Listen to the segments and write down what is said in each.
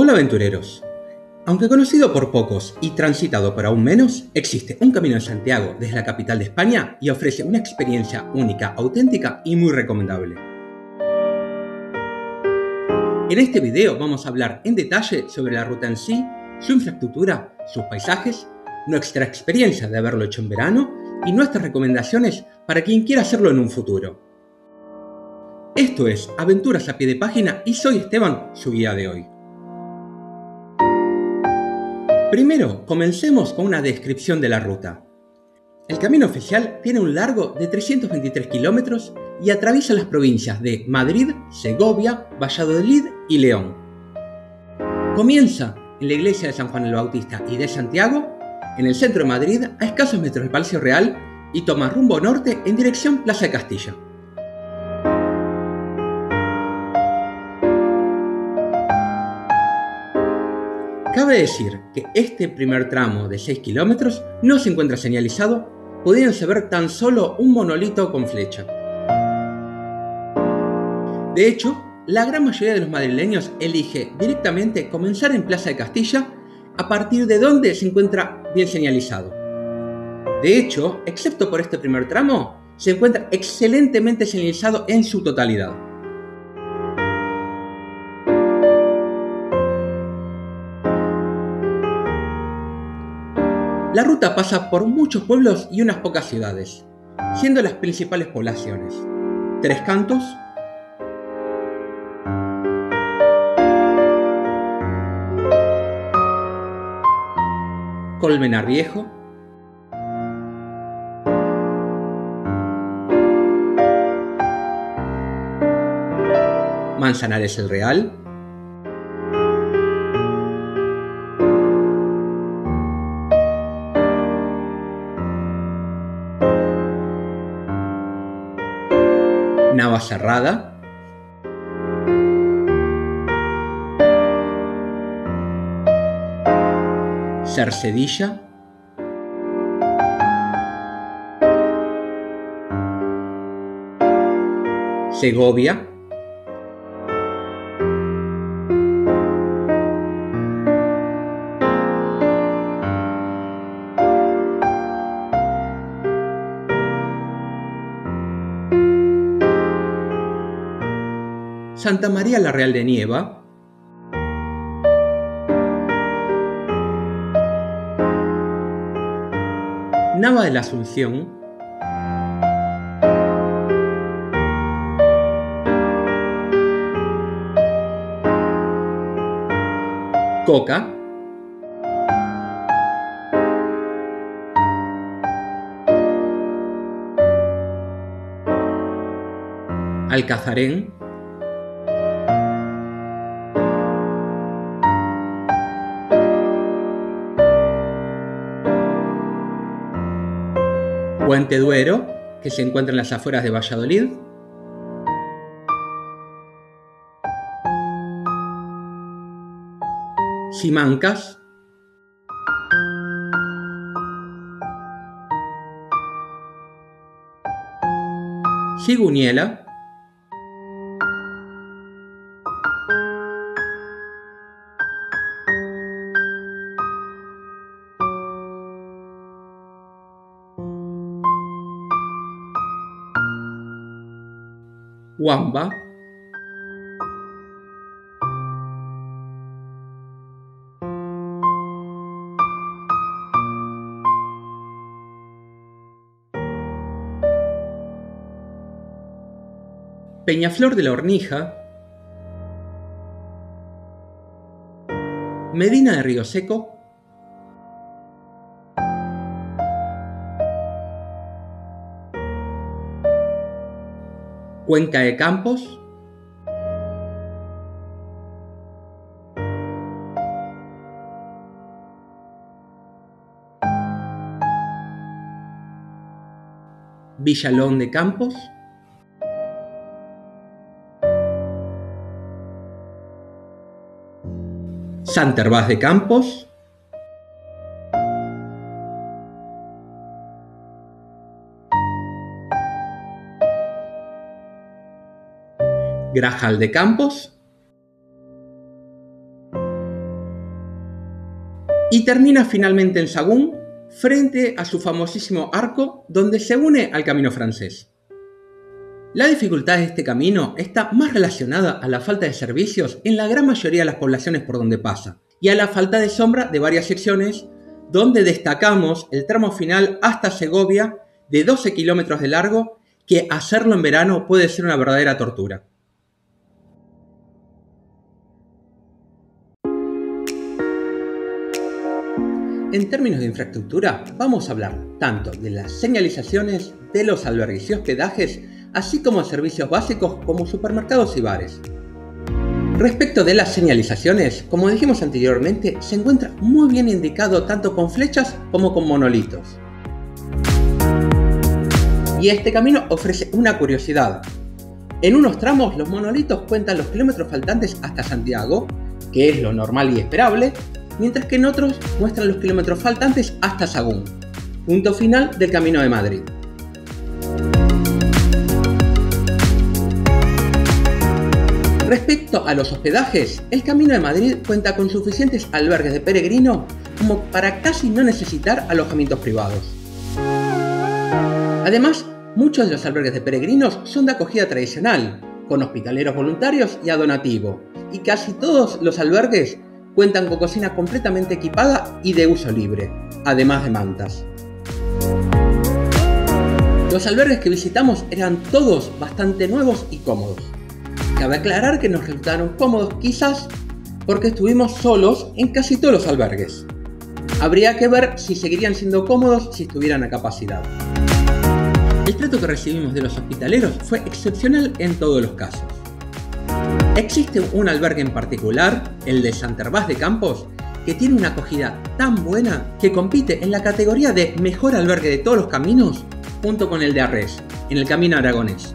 Hola aventureros. Aunque conocido por pocos y transitado por aún menos, existe un camino en Santiago desde la capital de España y ofrece una experiencia única, auténtica y muy recomendable. En este video vamos a hablar en detalle sobre la ruta en sí, su infraestructura, sus paisajes, nuestra experiencia de haberlo hecho en verano y nuestras recomendaciones para quien quiera hacerlo en un futuro. Esto es Aventuras a pie de página y soy Esteban, su guía de hoy. Primero, comencemos con una descripción de la ruta. El camino oficial tiene un largo de 323 kilómetros y atraviesa las provincias de Madrid, Segovia, Valladolid y León. Comienza en la iglesia de San Juan el Bautista y de Santiago, en el centro de Madrid, a escasos metros del Palacio Real, y toma rumbo norte en dirección Plaza de Castilla. Cabe decir que este primer tramo de 6 kilómetros no se encuentra señalizado, pudiéndose ver tan solo un monolito con flecha. De hecho, la gran mayoría de los madrileños elige directamente comenzar en Plaza de Castilla a partir de donde se encuentra bien señalizado. De hecho, excepto por este primer tramo, se encuentra excelentemente señalizado en su totalidad. La ruta pasa por muchos pueblos y unas pocas ciudades, siendo las principales poblaciones. Tres Cantos, Colmenar Viejo, Manzanares el Real, Cerrada. Cercedilla. Segovia. Santa María la Real de Nieva, Nava de la Asunción, Coca, Alcazarén, Puente Duero, que se encuentra en las afueras de Valladolid. Simancas. Wamba. Peñaflor de la Hornija, Medina de Río Seco, Cuenca de Campos, Villalón de Campos, Santervás de Campos, Grajal de Campos, y termina finalmente en Sagún, frente a su famosísimo arco donde se une al camino francés. La dificultad de este camino está más relacionada a la falta de servicios en la gran mayoría de las poblaciones por donde pasa y a la falta de sombra de varias secciones donde destacamos el tramo final hasta Segovia de 12 kilómetros de largo que hacerlo en verano puede ser una verdadera tortura. En términos de infraestructura, vamos a hablar tanto de las señalizaciones, de los albergues y hospedajes, así como servicios básicos como supermercados y bares. Respecto de las señalizaciones, como dijimos anteriormente, se encuentra muy bien indicado tanto con flechas como con monolitos. Y este camino ofrece una curiosidad. En unos tramos los monolitos cuentan los kilómetros faltantes hasta Santiago, que es lo normal y esperable, mientras que en otros muestran los kilómetros faltantes hasta Sagún, punto final del Camino de Madrid. Respecto a los hospedajes, el Camino de Madrid cuenta con suficientes albergues de peregrino como para casi no necesitar alojamientos privados. Además, muchos de los albergues de peregrinos son de acogida tradicional, con hospitaleros voluntarios y a donativo, y casi todos los albergues cuentan con cocina completamente equipada y de uso libre, además de mantas. Los albergues que visitamos eran todos bastante nuevos y cómodos. Cabe aclarar que nos resultaron cómodos quizás porque estuvimos solos en casi todos los albergues. Habría que ver si seguirían siendo cómodos si estuvieran a capacidad. El trato que recibimos de los hospitaleros fue excepcional en todos los casos. Existe un albergue en particular, el de Santervás de Campos, que tiene una acogida tan buena que compite en la categoría de mejor albergue de todos los caminos junto con el de Arres, en el camino aragonés.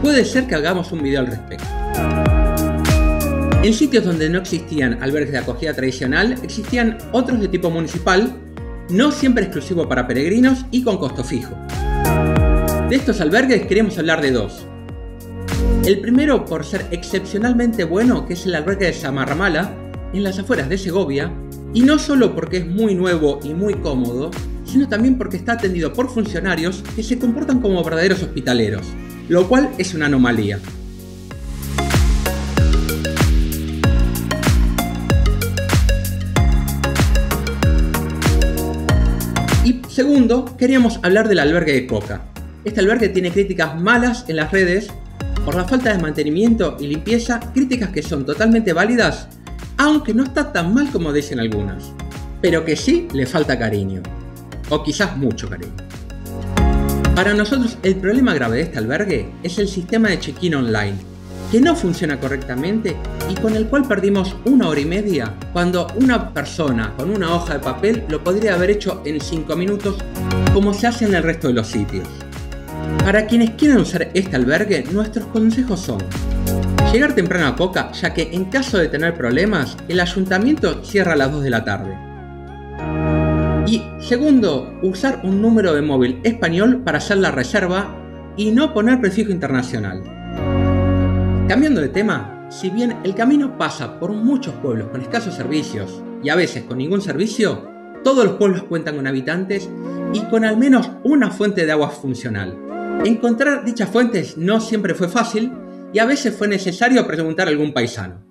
Puede ser que hagamos un video al respecto. En sitios donde no existían albergues de acogida tradicional, existían otros de tipo municipal, no siempre exclusivo para peregrinos y con costo fijo. De estos albergues queremos hablar de dos. El primero por ser excepcionalmente bueno, que es el albergue de Samarramala, en las afueras de Segovia, y no solo porque es muy nuevo y muy cómodo, sino también porque está atendido por funcionarios que se comportan como verdaderos hospitaleros, lo cual es una anomalía. Y segundo, queríamos hablar del albergue de Coca. Este albergue tiene críticas malas en las redes por la falta de mantenimiento y limpieza, críticas que son totalmente válidas, aunque no está tan mal como dicen algunas, pero que sí le falta cariño, o quizás mucho cariño. Para nosotros el problema grave de este albergue es el sistema de check-in online, que no funciona correctamente y con el cual perdimos una hora y media cuando una persona con una hoja de papel lo podría haber hecho en 5 minutos como se hace en el resto de los sitios. Para quienes quieran usar este albergue, nuestros consejos son llegar temprano a Coca, ya que en caso de tener problemas, el ayuntamiento cierra a las 2 de la tarde. Y segundo, usar un número de móvil español para hacer la reserva y no poner prefijo internacional. Cambiando de tema, si bien el camino pasa por muchos pueblos con escasos servicios y a veces con ningún servicio, todos los pueblos cuentan con habitantes y con al menos una fuente de agua funcional. Encontrar dichas fuentes no siempre fue fácil y a veces fue necesario preguntar a algún paisano.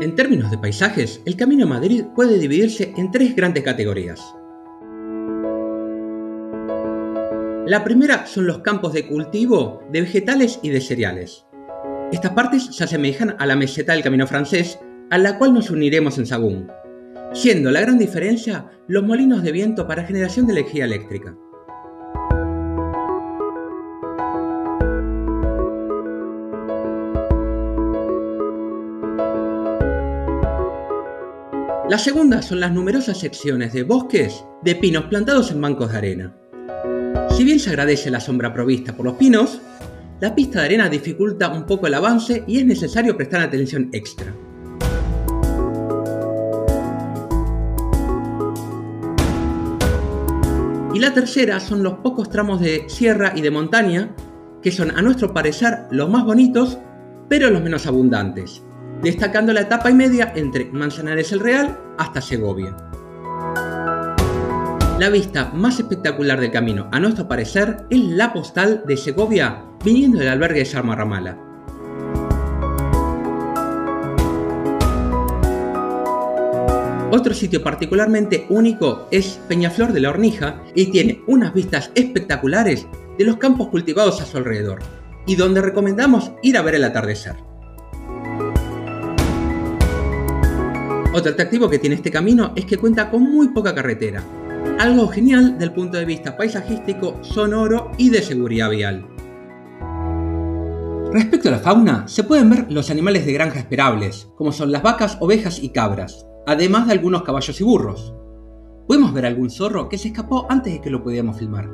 En términos de paisajes, el Camino a Madrid puede dividirse en tres grandes categorías. La primera son los campos de cultivo de vegetales y de cereales. Estas partes se asemejan a la meseta del Camino francés, a la cual nos uniremos en Sagún siendo la gran diferencia los molinos de viento para generación de energía eléctrica. La segunda son las numerosas secciones de bosques de pinos plantados en bancos de arena. Si bien se agradece la sombra provista por los pinos, la pista de arena dificulta un poco el avance y es necesario prestar atención extra. Y la tercera son los pocos tramos de sierra y de montaña, que son a nuestro parecer los más bonitos, pero los menos abundantes. destacando la etapa y media entre Manzanares el Real hasta Segovia. La vista más espectacular del camino, a nuestro parecer, es la postal de Segovia viniendo del albergue de Sharma Otro sitio particularmente único es Peñaflor de la Hornija y tiene unas vistas espectaculares de los campos cultivados a su alrededor y donde recomendamos ir a ver el atardecer. Otro atractivo que tiene este camino es que cuenta con muy poca carretera, algo genial del punto de vista paisajístico, sonoro y de seguridad vial. Respecto a la fauna, se pueden ver los animales de granja esperables, como son las vacas, ovejas y cabras, además de algunos caballos y burros. Podemos ver algún zorro que se escapó antes de que lo pudiéramos filmar.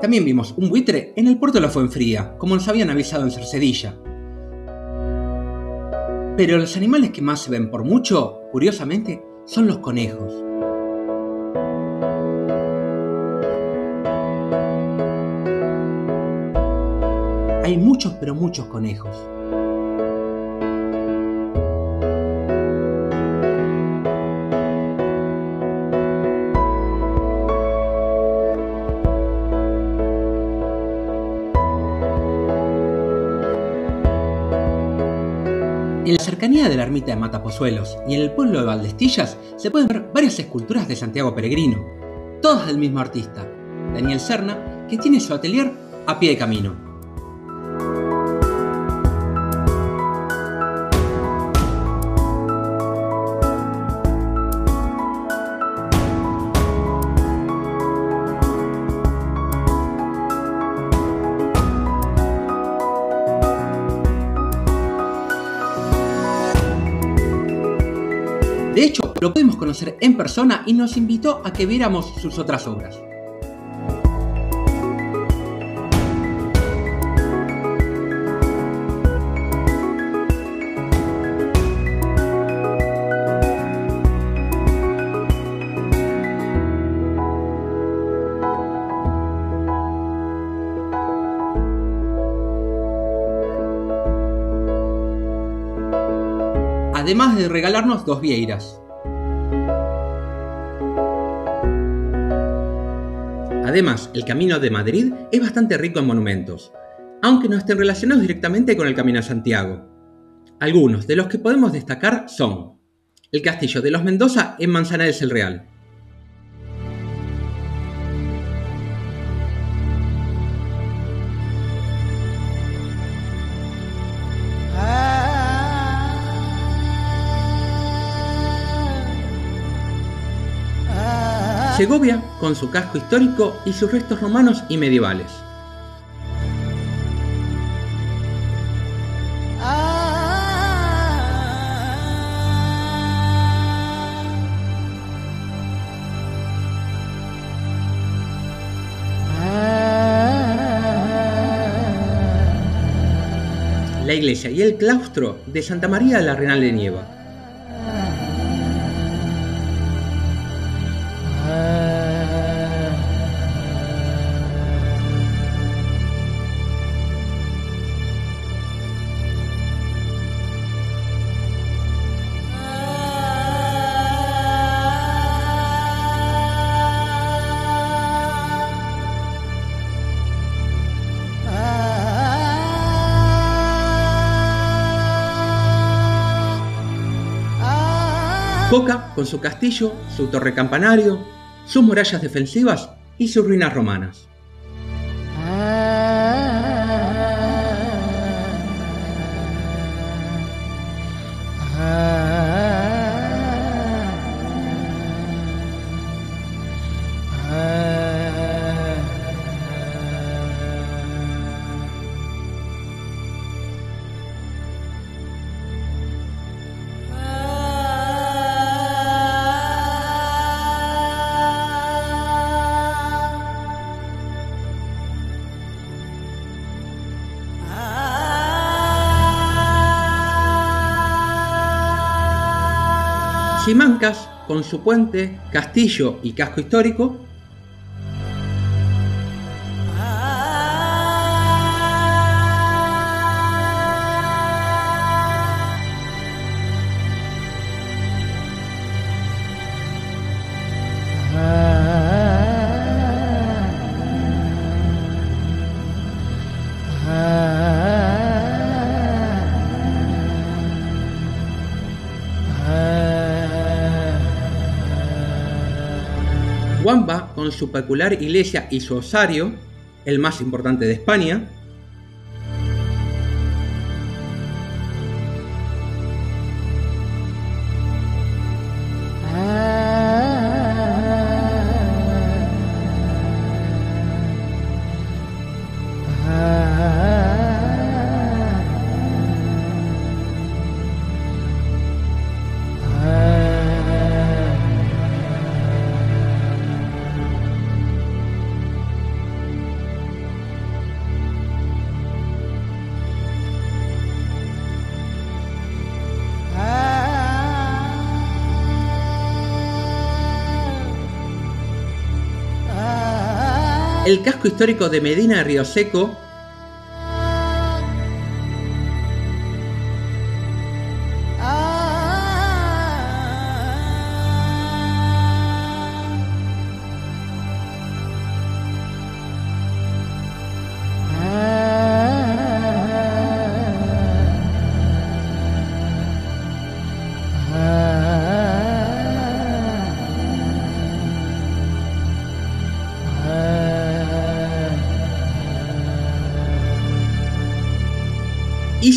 También vimos un buitre en el puerto de la Fuenfría, como nos habían avisado en Cercedilla. Pero los animales que más se ven por mucho, curiosamente, son los conejos. hay muchos pero muchos conejos. Cercanía de la ermita de Matapozuelos y en el pueblo de Valdestillas se pueden ver varias esculturas de Santiago Peregrino, todas del mismo artista, Daniel Serna, que tiene su atelier a pie de camino. De hecho, lo pudimos conocer en persona y nos invitó a que viéramos sus otras obras. Además de regalarnos dos vieiras. Además, el Camino de Madrid es bastante rico en monumentos, aunque no estén relacionados directamente con el Camino a Santiago. Algunos de los que podemos destacar son el Castillo de los Mendoza en Manzanares el Real, Segovia con su casco histórico y sus restos romanos y medievales. La iglesia y el claustro de Santa María de la Renal de Nieva. Coca con su castillo, su torre campanario, sus murallas defensivas y sus ruinas romanas. Simancas, con su puente, castillo y casco histórico, Atahualpa con su peculiar iglesia y su osario, el más importante de España. El casco histórico de Medina Río Seco,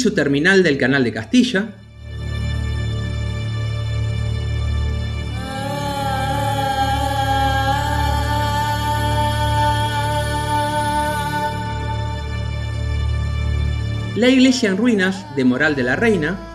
su terminal del Canal de Castilla, la iglesia en ruinas de Moral de la Reina,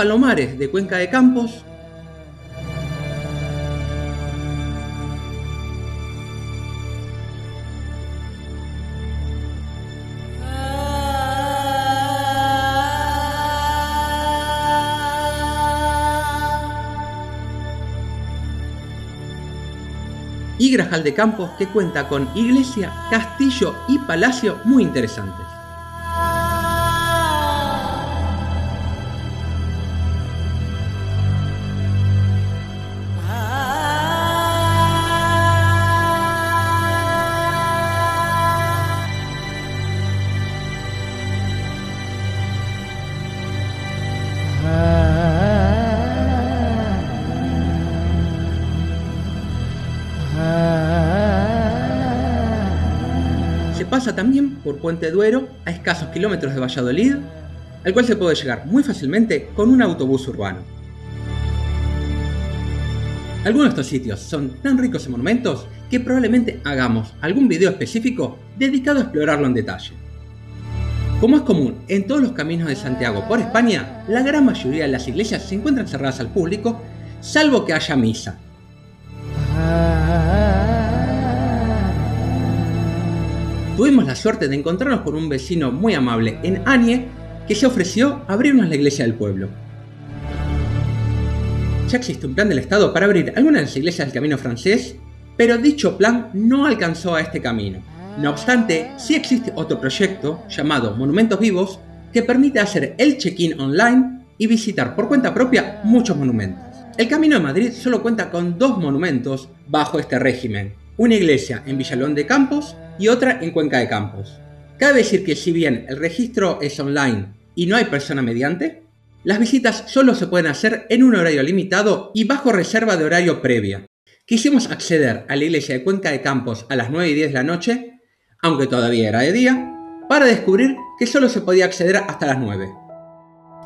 palomares de Cuenca de Campos, y Grajal de Campos que cuenta con iglesia, castillo y palacio muy interesantes. Pasa también por Puente Duero, a escasos kilómetros de Valladolid, al cual se puede llegar muy fácilmente con un autobús urbano. Algunos de estos sitios son tan ricos en monumentos que probablemente hagamos algún video específico dedicado a explorarlo en detalle. Como es común en todos los caminos de Santiago por España, la gran mayoría de las iglesias se encuentran cerradas al público, salvo que haya misa. La suerte de encontrarnos con un vecino muy amable en Anie que se ofreció a abrirnos la iglesia del pueblo. Ya existe un plan del Estado para abrir algunas de las iglesias del camino francés, pero dicho plan no alcanzó a este camino. No obstante, sí existe otro proyecto llamado Monumentos Vivos que permite hacer el check-in online y visitar por cuenta propia muchos monumentos. El Camino de Madrid solo cuenta con dos monumentos bajo este régimen, una iglesia en Villalón de Campos y otra en Cuenca de Campos. Cabe decir que si bien el registro es online y no hay persona mediante, las visitas solo se pueden hacer en un horario limitado y bajo reserva de horario previa. Quisimos acceder a la iglesia de Cuenca de Campos a las 9 y 10 de la noche, aunque todavía era de día, para descubrir que solo se podía acceder hasta las 9.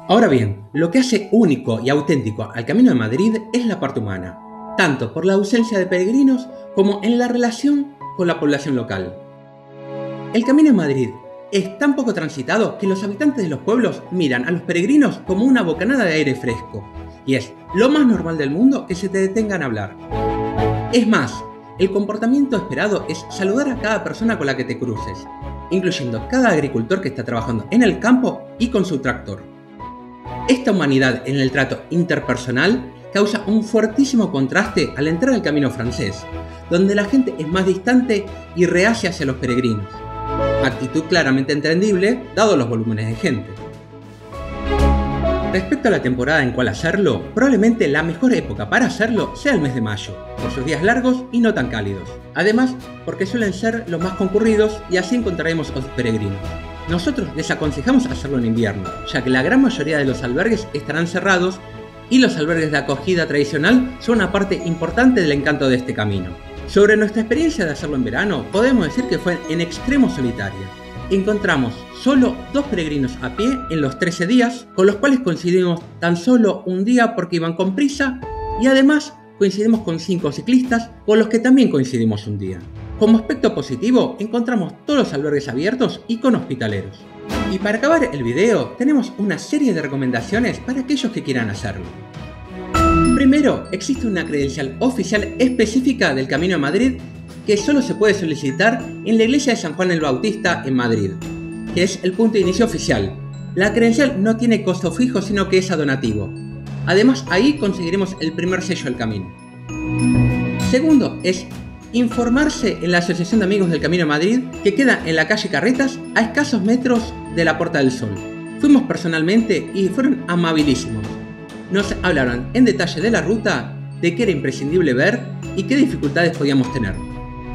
Ahora bien, lo que hace único y auténtico al Camino de Madrid es la parte humana, tanto por la ausencia de peregrinos como en la relación con la población local. El Camino de Madrid es tan poco transitado que los habitantes de los pueblos miran a los peregrinos como una bocanada de aire fresco, y es lo más normal del mundo que se te detengan a hablar. Es más, el comportamiento esperado es saludar a cada persona con la que te cruces, incluyendo cada agricultor que está trabajando en el campo y con su tractor. Esta humanidad en el trato interpersonal causa un fuertísimo contraste al entrar al camino francés, donde la gente es más distante y reacia hacia los peregrinos actitud claramente entendible dado los volúmenes de gente. Respecto a la temporada en cual hacerlo, probablemente la mejor época para hacerlo sea el mes de mayo, por sus días largos y no tan cálidos. Además, porque suelen ser los más concurridos y así encontraremos a los peregrinos. Nosotros desaconsejamos hacerlo en invierno, ya que la gran mayoría de los albergues estarán cerrados y los albergues de acogida tradicional son una parte importante del encanto de este camino. Sobre nuestra experiencia de hacerlo en verano, podemos decir que fue en extremo solitaria. Encontramos solo dos peregrinos a pie en los 13 días, con los cuales coincidimos tan solo un día porque iban con prisa y además coincidimos con cinco ciclistas con los que también coincidimos un día. Como aspecto positivo, encontramos todos los albergues abiertos y con hospitaleros. Y para acabar el video, tenemos una serie de recomendaciones para aquellos que quieran hacerlo. Primero, existe una credencial oficial específica del Camino a Madrid que solo se puede solicitar en la iglesia de San Juan el Bautista en Madrid, que es el punto de inicio oficial. La credencial no tiene costo fijo, sino que es a donativo. Además, ahí conseguiremos el primer sello del camino. Segundo, es informarse en la Asociación de Amigos del Camino a Madrid, que queda en la calle Carretas, a escasos metros de la Puerta del Sol. Fuimos personalmente y fueron amabilísimos. Nos hablaron en detalle de la ruta, de qué era imprescindible ver y qué dificultades podíamos tener.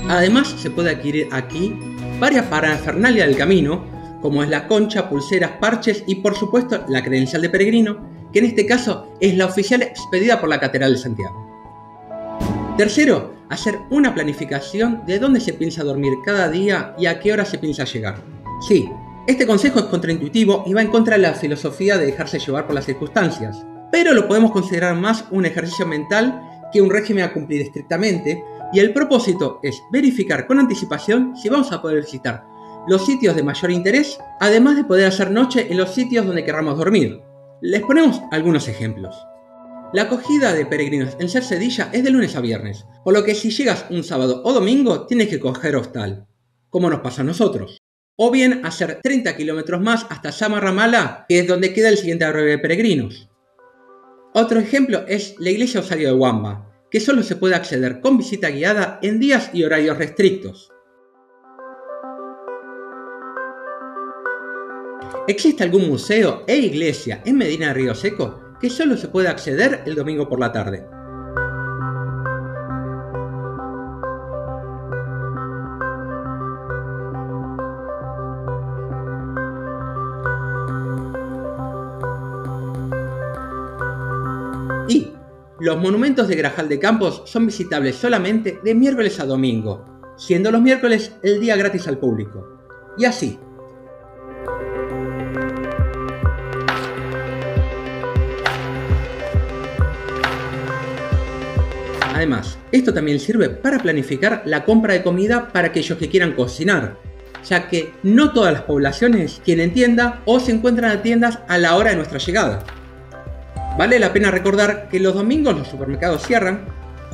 Además, se puede adquirir aquí varias parafernalia del camino, como es la concha, pulseras, parches y por supuesto la credencial de peregrino, que en este caso es la oficial expedida por la Catedral de Santiago. Tercero, hacer una planificación de dónde se piensa dormir cada día y a qué hora se piensa llegar. Sí, este consejo es contraintuitivo y va en contra de la filosofía de dejarse llevar por las circunstancias, pero lo podemos considerar más un ejercicio mental que un régimen a cumplir estrictamente, y el propósito es verificar con anticipación si vamos a poder visitar los sitios de mayor interés, además de poder hacer noche en los sitios donde querramos dormir. Les ponemos algunos ejemplos. La acogida de peregrinos en Cercedilla es de lunes a viernes, por lo que si llegas un sábado o domingo tienes que coger hostal, como nos pasa a nosotros. O bien hacer 30 kilómetros más hasta Samarramala, que es donde queda el siguiente arroyo de peregrinos. Otro ejemplo es la iglesia Osario de Huamba, que solo se puede acceder con visita guiada en días y horarios restrictos. ¿Existe algún museo e iglesia en Medina Río Seco que solo se puede acceder el domingo por la tarde? Los monumentos de Grajal de Campos son visitables solamente de miércoles a domingo, siendo los miércoles el día gratis al público. Y así, Además, esto también sirve para planificar la compra de comida para aquellos que quieran cocinar, ya que no todas las poblaciones tienen tienda o se encuentran a tiendas a la hora de nuestra llegada. Vale la pena recordar que los domingos los supermercados cierran,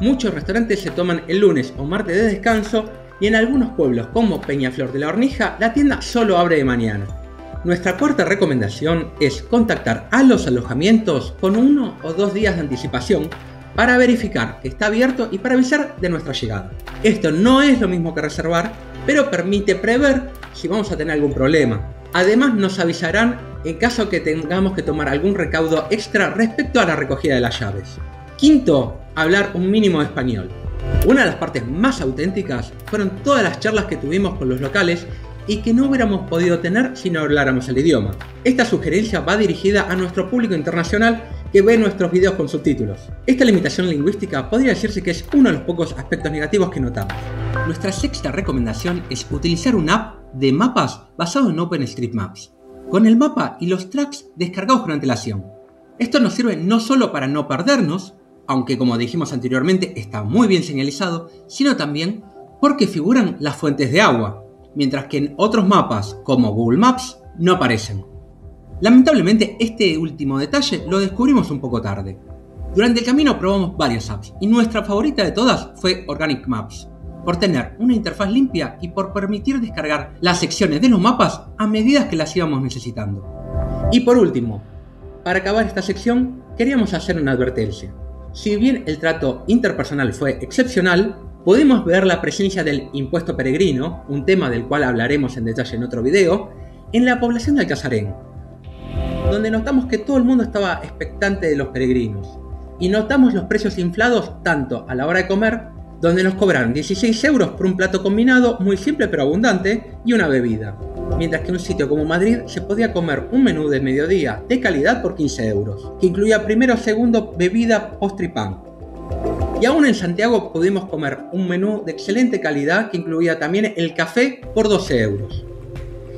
muchos restaurantes se toman el lunes o martes de descanso y en algunos pueblos como Peñaflor de la Hornija la tienda solo abre de mañana. Nuestra cuarta recomendación es contactar a los alojamientos con uno o dos días de anticipación para verificar que está abierto y para avisar de nuestra llegada. Esto no es lo mismo que reservar, pero permite prever si vamos a tener algún problema. Además nos avisarán en caso que tengamos que tomar algún recaudo extra respecto a la recogida de las llaves. Quinto, hablar un mínimo de español. Una de las partes más auténticas fueron todas las charlas que tuvimos con los locales y que no hubiéramos podido tener si no habláramos el idioma. Esta sugerencia va dirigida a nuestro público internacional que ve nuestros videos con subtítulos. Esta limitación lingüística podría decirse que es uno de los pocos aspectos negativos que notamos. Nuestra sexta recomendación es utilizar una app de mapas basado en OpenStreetMaps, con el mapa y los tracks descargados con antelación. Esto nos sirve no solo para no perdernos, aunque como dijimos anteriormente está muy bien señalizado, sino también porque figuran las fuentes de agua, mientras que en otros mapas como Google Maps no aparecen. Lamentablemente este último detalle lo descubrimos un poco tarde. Durante el camino probamos varias apps y nuestra favorita de todas fue Organic Maps, por tener una interfaz limpia y por permitir descargar las secciones de los mapas a medida que las íbamos necesitando. Y por último, para acabar esta sección, queríamos hacer una advertencia. Si bien el trato interpersonal fue excepcional, pudimos ver la presencia del impuesto peregrino, un tema del cual hablaremos en detalle en otro video, en la población de Alcazarén, donde notamos que todo el mundo estaba expectante de los peregrinos. Y notamos los precios inflados tanto a la hora de comer, donde nos cobraron 16 euros por un plato combinado muy simple pero abundante y una bebida, mientras que en un sitio como Madrid se podía comer un menú de mediodía de calidad por 15 euros, que incluía primero, segundo, bebida, postre y pan. Y aún en Santiago pudimos comer un menú de excelente calidad que incluía también el café por 12 euros.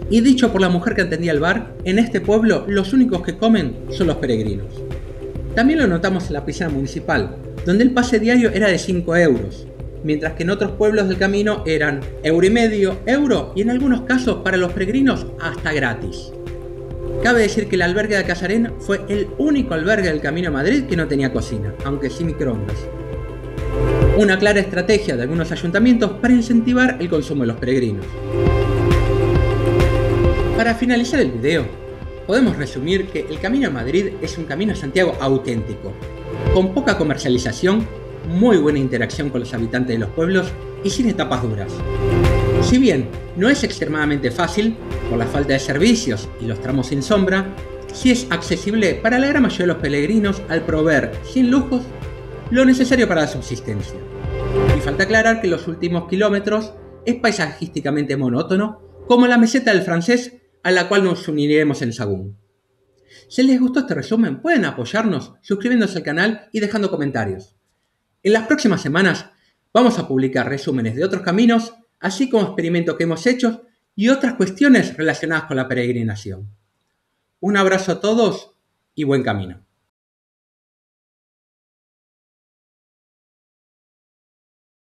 Y dicho por la mujer que atendía el bar, en este pueblo los únicos que comen son los peregrinos. También lo notamos en la piscina municipal, donde el pase diario era de 5 euros, mientras que en otros pueblos del camino eran euro y medio, euro y en algunos casos para los peregrinos hasta gratis. Cabe decir que el albergue de Casarén fue el único albergue del Camino a Madrid que no tenía cocina, aunque sí microondas. Una clara estrategia de algunos ayuntamientos para incentivar el consumo de los peregrinos. Para finalizar el video, podemos resumir que el Camino a Madrid es un camino a Santiago auténtico, con poca comercialización, muy buena interacción con los habitantes de los pueblos y sin etapas duras. Si bien no es extremadamente fácil, por la falta de servicios y los tramos sin sombra, sí es accesible para la gran mayoría de los peregrinos al proveer, sin lujos, lo necesario para la subsistencia. Y falta aclarar que los últimos kilómetros es paisajísticamente monótono, como la meseta del francés a la cual nos uniremos en Sagún. Si les gustó este resumen, pueden apoyarnos suscribiéndose al canal y dejando comentarios. En las próximas semanas vamos a publicar resúmenes de otros caminos, así como experimentos que hemos hecho y otras cuestiones relacionadas con la peregrinación. Un abrazo a todos y buen camino.